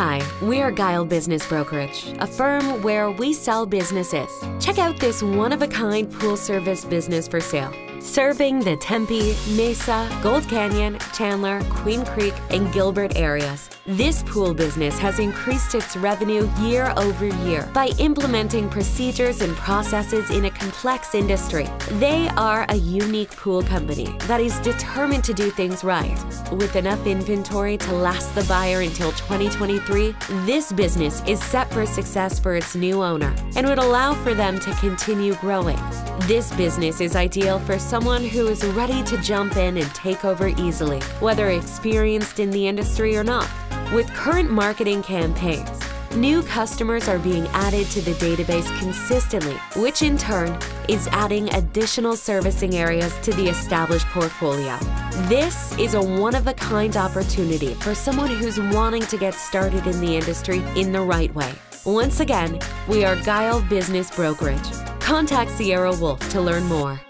Hi, we are GILE Business Brokerage, a firm where we sell businesses. Check out this one of a kind pool service business for sale. Serving the Tempe, Mesa, Gold Canyon, Chandler, Queen Creek, and Gilbert areas. This pool business has increased its revenue year over year by implementing procedures and processes in a complex industry. They are a unique pool company that is determined to do things right. With enough inventory to last the buyer until 2023, this business is set for success for its new owner and would allow for them to continue growing. This business is ideal for someone who is ready to jump in and take over easily, whether experienced in the industry or not. With current marketing campaigns, new customers are being added to the database consistently, which in turn is adding additional servicing areas to the established portfolio. This is a one of a kind opportunity for someone who's wanting to get started in the industry in the right way. Once again, we are GILE Business Brokerage. Contact Sierra Wolf to learn more.